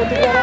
Szefie!